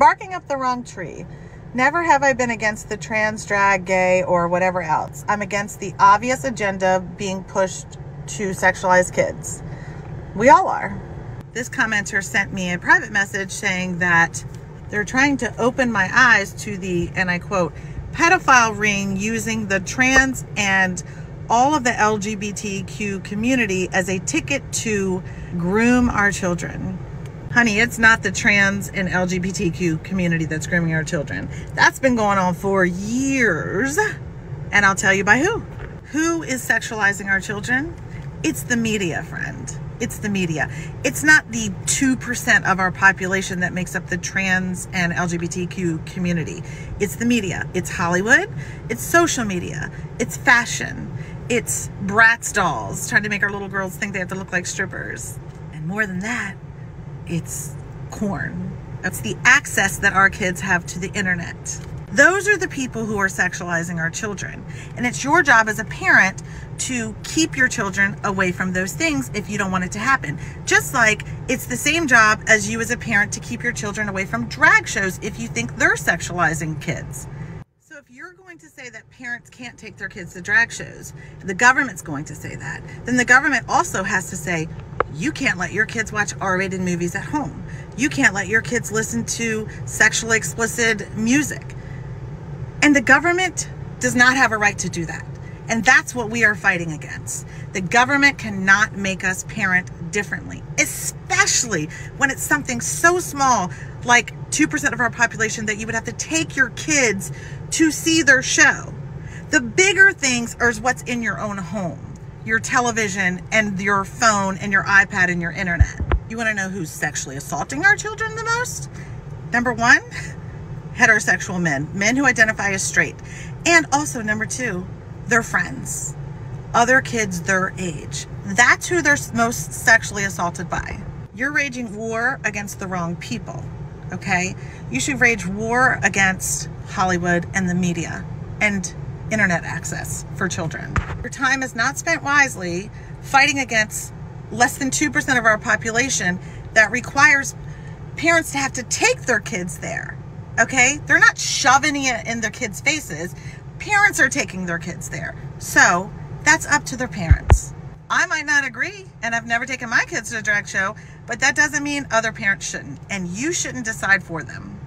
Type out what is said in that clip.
Barking up the wrong tree. Never have I been against the trans, drag, gay, or whatever else. I'm against the obvious agenda being pushed to sexualize kids. We all are. This commenter sent me a private message saying that they're trying to open my eyes to the, and I quote, pedophile ring using the trans and all of the LGBTQ community as a ticket to groom our children. Honey, it's not the trans and LGBTQ community that's grooming our children. That's been going on for years. And I'll tell you by who. Who is sexualizing our children? It's the media, friend. It's the media. It's not the 2% of our population that makes up the trans and LGBTQ community. It's the media. It's Hollywood. It's social media. It's fashion. It's Bratz dolls trying to make our little girls think they have to look like strippers. And more than that, it's corn. It's the access that our kids have to the internet. Those are the people who are sexualizing our children. And it's your job as a parent to keep your children away from those things if you don't want it to happen. Just like it's the same job as you as a parent to keep your children away from drag shows if you think they're sexualizing kids. So if you're going to say that parents can't take their kids to drag shows, the government's going to say that, then the government also has to say, you can't let your kids watch R-rated movies at home. You can't let your kids listen to sexually explicit music. And the government does not have a right to do that. And that's what we are fighting against. The government cannot make us parent differently, especially when it's something so small like 2% of our population that you would have to take your kids to see their show. The bigger things are what's in your own home, your television and your phone and your iPad and your internet. You want to know who's sexually assaulting our children the most? Number one, heterosexual men, men who identify as straight. And also, number two, their friends, other kids their age. That's who they're most sexually assaulted by. You're raging war against the wrong people, okay? You should rage war against Hollywood and the media and internet access for children. Your time is not spent wisely fighting against less than 2% of our population that requires parents to have to take their kids there. Okay? They're not shoving it in their kids' faces parents are taking their kids there. So that's up to their parents. I might not agree, and I've never taken my kids to a drag show, but that doesn't mean other parents shouldn't, and you shouldn't decide for them.